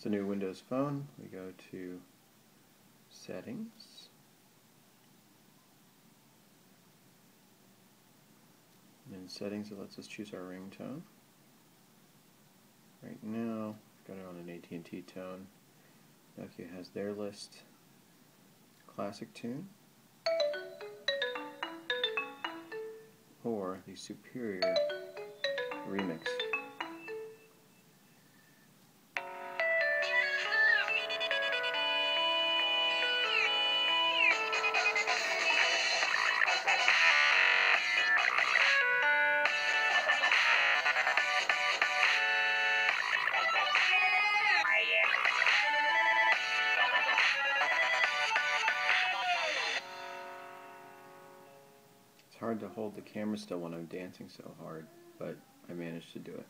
It's a new Windows phone. We go to Settings. And in Settings, it lets us choose our ringtone. Right now, got it on an AT&T tone. Nokia has their list. Classic tune. Or the superior remix. It's hard to hold the camera still when I'm dancing so hard, but I managed to do it.